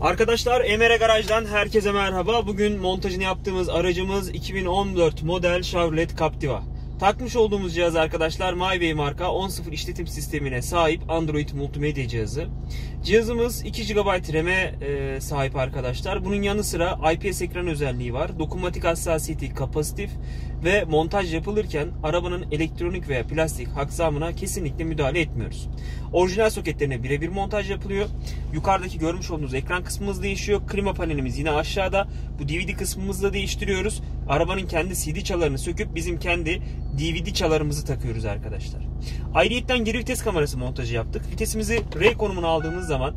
Arkadaşlar Emere Garaj'dan herkese merhaba. Bugün montajını yaptığımız aracımız 2014 model Chevrolet Captiva. Takmış olduğumuz cihaz arkadaşlar MyWay marka 10.0 işletim sistemine sahip Android multimedya cihazı. Cihazımız 2 GB RAM'e e, sahip arkadaşlar. Bunun yanı sıra IPS ekran özelliği var. Dokunmatik hassasiyeti kapasitif ve montaj yapılırken arabanın elektronik veya plastik haksamına kesinlikle müdahale etmiyoruz. Orijinal soketlerine birebir montaj yapılıyor. Yukarıdaki görmüş olduğunuz ekran kısmımız değişiyor. Klima panelimiz yine aşağıda. Bu DVD kısmımızı da değiştiriyoruz. Arabanın kendi CD çalarını söküp bizim kendi DVD çalarımızı takıyoruz arkadaşlar. Ayrıyetten geri vites kamerası montajı yaptık. Vitesimizi R konumuna aldığımız zaman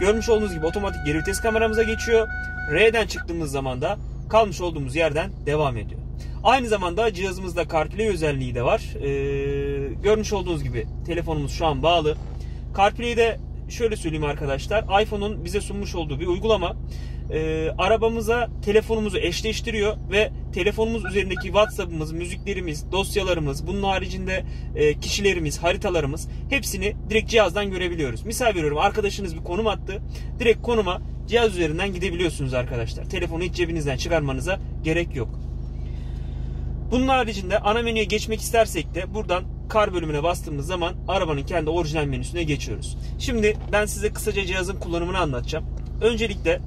görmüş olduğunuz gibi otomatik geri vites kameramıza geçiyor. R'den çıktığımız zaman da kalmış olduğumuz yerden devam ediyor. Aynı zamanda cihazımızda CarPlay özelliği de var. Ee, görmüş olduğunuz gibi telefonumuz şu an bağlı. CarPlay'de şöyle söyleyeyim arkadaşlar. iPhone'un bize sunmuş olduğu bir uygulama. Ee, arabamıza telefonumuzu eşleştiriyor ve telefonumuz üzerindeki WhatsApp'ımız, müziklerimiz, dosyalarımız, bunun haricinde e, kişilerimiz, haritalarımız hepsini direkt cihazdan görebiliyoruz. Misal veriyorum arkadaşınız bir konum attı. Direkt konuma cihaz üzerinden gidebiliyorsunuz arkadaşlar. Telefonu hiç cebinizden çıkarmanıza gerek yok. Bunun haricinde ana menüye geçmek istersek de buradan kar bölümüne bastığımız zaman arabanın kendi orijinal menüsüne geçiyoruz. Şimdi ben size kısaca cihazın kullanımını anlatacağım. Öncelikle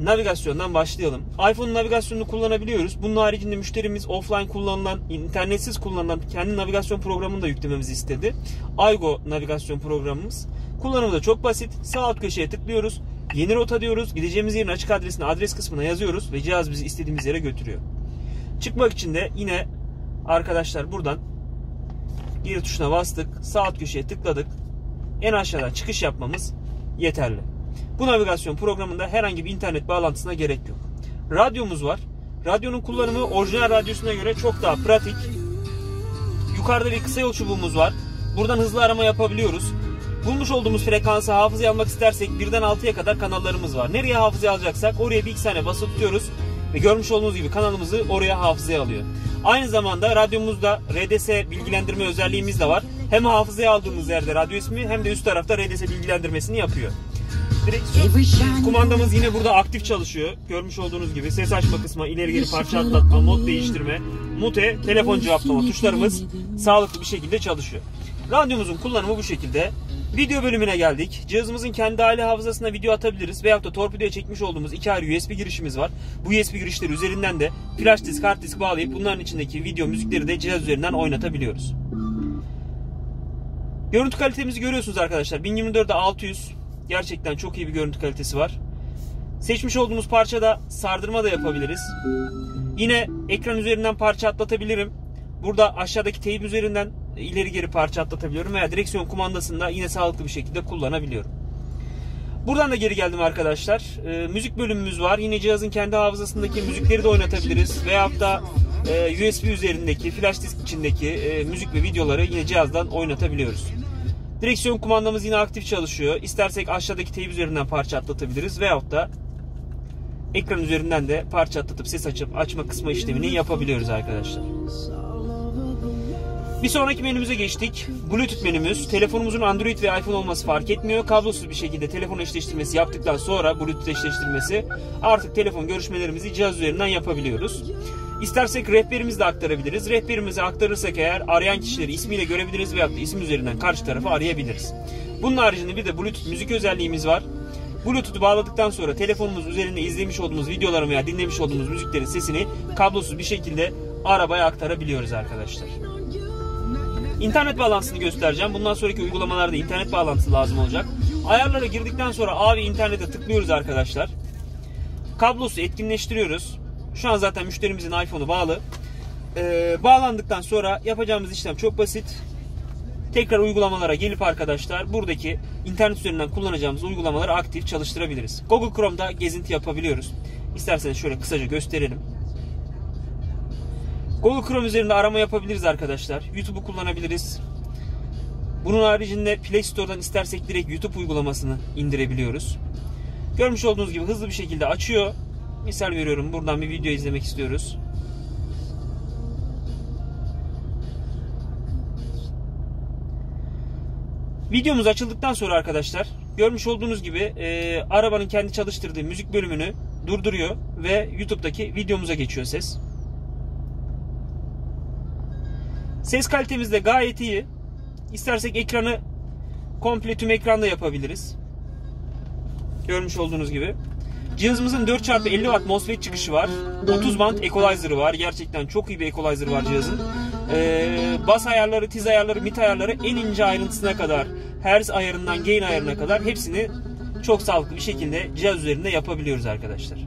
navigasyondan başlayalım. iPhone navigasyonunu kullanabiliyoruz. Bunun haricinde müşterimiz offline kullanılan, internetsiz kullanılan kendi navigasyon programını da yüklememizi istedi. Aygo navigasyon programımız. Kullanımı da çok basit. Sağ alt köşeye tıklıyoruz. Yeni rota diyoruz. Gideceğimiz yerin açık adresini adres kısmına yazıyoruz ve cihaz bizi istediğimiz yere götürüyor. Çıkmak için de yine arkadaşlar buradan geri tuşuna bastık. Sağ alt köşeye tıkladık. En aşağıdan çıkış yapmamız yeterli. Bu navigasyon programında herhangi bir internet bağlantısına gerek yok. Radyomuz var. Radyonun kullanımı orijinal radyosuna göre çok daha pratik. Yukarıda bir kısa yol çubuğumuz var. Buradan hızlı arama yapabiliyoruz. Bulmuş olduğumuz frekansı hafızaya almak istersek birden 6'ya kadar kanallarımız var. Nereye hafızaya alacaksak oraya bir iki saniye basıp tutuyoruz. Ve görmüş olduğunuz gibi kanalımızı oraya hafızaya alıyor. Aynı zamanda radyomuzda RDS bilgilendirme özelliğimiz de var. Hem hafızaya aldığımız yerde radyo ismi hem de üst tarafta RDS bilgilendirmesini yapıyor. Direksiyon kumandamız yine burada aktif çalışıyor. Görmüş olduğunuz gibi ses açma kısmı, ileri geri parça atlatma, mod değiştirme, mute, telefon cevaplama tuşlarımız sağlıklı bir şekilde çalışıyor. Radyomuzun kullanımı bu şekilde. Video bölümüne geldik. Cihazımızın kendi aile hafızasına video atabiliriz. Veyahut da torpidoya çekmiş olduğumuz iki ayrı USB girişimiz var. Bu USB girişleri üzerinden de flash disk, hard disk bağlayıp bunların içindeki video, müzikleri de cihaz üzerinden oynatabiliyoruz. Görüntü kalitemizi görüyorsunuz arkadaşlar. 1024'e 600. Gerçekten çok iyi bir görüntü kalitesi var. Seçmiş olduğumuz parçada sardırma da yapabiliriz. Yine ekran üzerinden parça atlatabilirim. Burada aşağıdaki teyip üzerinden ileri geri parça atlatabiliyorum veya direksiyon kumandasında yine sağlıklı bir şekilde kullanabiliyorum. Buradan da geri geldim arkadaşlar. E, müzik bölümümüz var. Yine cihazın kendi hafızasındaki müzikleri de oynatabiliriz. Veyahut da e, USB üzerindeki, flash disk içindeki e, müzik ve videoları yine cihazdan oynatabiliyoruz. Direksiyon kumandamız yine aktif çalışıyor. İstersek aşağıdaki teyip üzerinden parça atlatabiliriz. Veyahut da ekran üzerinden de parça atlatıp ses açıp açma kısma işlemini yapabiliyoruz arkadaşlar. Bir sonraki menümüze geçtik. Bluetooth menümüz. Telefonumuzun Android ve iPhone olması fark etmiyor. Kablosuz bir şekilde telefon eşleştirmesi yaptıktan sonra Bluetooth eşleştirmesi artık telefon görüşmelerimizi cihaz üzerinden yapabiliyoruz. İstersek rehberimizi de aktarabiliriz. Rehberimizi aktarırsak eğer arayan kişileri ismiyle görebiliriz veyahut da isim üzerinden karşı tarafı arayabiliriz. Bunun haricinde bir de Bluetooth müzik özelliğimiz var. Bluetooth'u bağladıktan sonra telefonumuz üzerinde izlemiş olduğumuz videoların veya dinlemiş olduğumuz müziklerin sesini kablosuz bir şekilde arabaya aktarabiliyoruz arkadaşlar. İnternet bağlantısını göstereceğim. Bundan sonraki uygulamalarda internet bağlantısı lazım olacak. Ayarlara girdikten sonra abi internete tıklıyoruz arkadaşlar. Kablosu etkinleştiriyoruz. Şu an zaten müşterimizin iPhone'u bağlı. Ee, bağlandıktan sonra yapacağımız işlem çok basit. Tekrar uygulamalara gelip arkadaşlar buradaki internet üzerinden kullanacağımız uygulamaları aktif çalıştırabiliriz. Google Chrome'da gezinti yapabiliyoruz. İsterseniz şöyle kısaca gösterelim. Google Chrome üzerinde arama yapabiliriz arkadaşlar. YouTube'u kullanabiliriz. Bunun haricinde Play Store'dan istersek direkt YouTube uygulamasını indirebiliyoruz. Görmüş olduğunuz gibi hızlı bir şekilde açıyor. Misal veriyorum buradan bir video izlemek istiyoruz. Videomuz açıldıktan sonra arkadaşlar Görmüş olduğunuz gibi e, arabanın kendi çalıştırdığı müzik bölümünü durduruyor ve YouTube'daki videomuza geçiyor ses. Ses kalitemiz de gayet iyi. İstersek ekranı komple tüm ekranda yapabiliriz. Görmüş olduğunuz gibi. Cihazımızın 4x50 Watt MOSFET çıkışı var. 30 band equalizer'ı var. Gerçekten çok iyi bir equalizer var cihazın. Ee, bas ayarları, tiz ayarları, mid ayarları en ince ayrıntısına kadar, hertz ayarından gain ayarına kadar hepsini çok sağlıklı bir şekilde cihaz üzerinde yapabiliyoruz arkadaşlar.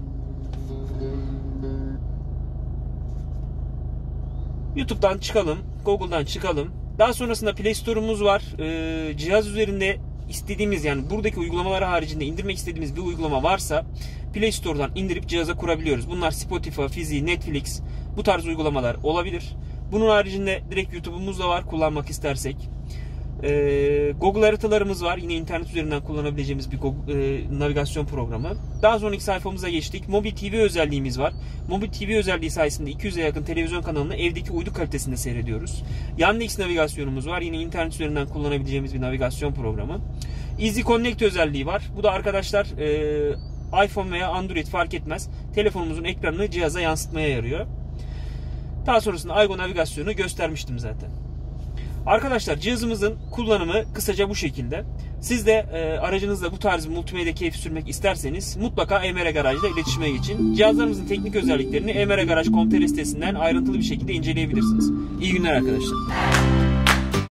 YouTube'dan çıkalım, Google'dan çıkalım. Daha sonrasında Play Store'umuz var. Ee, cihaz üzerinde istediğimiz yani buradaki uygulamalar haricinde indirmek istediğimiz bir uygulama varsa Play Store'dan indirip cihaza kurabiliyoruz. Bunlar Spotify, Fizi, Netflix bu tarz uygulamalar olabilir. Bunun haricinde direkt YouTube'umuz da var kullanmak istersek. Ee, Google haritalarımız var. Yine internet üzerinden kullanabileceğimiz bir Google, e, navigasyon programı. Daha sonraki sayfamıza geçtik. Mobil TV özelliğimiz var. Mobil TV özelliği sayesinde 200'e yakın televizyon kanalını evdeki uydu kalitesinde seyrediyoruz. Yandex navigasyonumuz var. Yine internet üzerinden kullanabileceğimiz bir navigasyon programı. Easy Connect özelliği var. Bu da arkadaşlar e, iPhone veya Android fark etmez. Telefonumuzun ekranını cihaza yansıtmaya yarıyor. Daha sonrasında Aygo navigasyonu göstermiştim zaten. Arkadaşlar cihazımızın kullanımı kısaca bu şekilde. Siz de e, aracınızda bu tarz multimedya keyfi sürmek isterseniz mutlaka Emre Garaj'la iletişime geçin. Cihazlarımızın teknik özelliklerini emregaraj.com.tr sitesinden ayrıntılı bir şekilde inceleyebilirsiniz. İyi günler arkadaşlar.